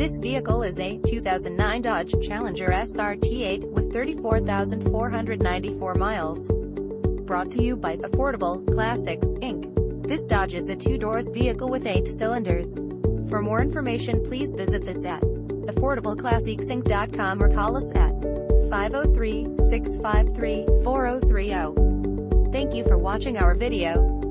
This vehicle is a 2009 Dodge Challenger SRT8 with 34,494 miles. Brought to you by Affordable Classics, Inc. This Dodge is a two-doors vehicle with eight cylinders. For more information please visit us at affordableclassicsinc.com or call us at 503-653-4030. Thank you for watching our video.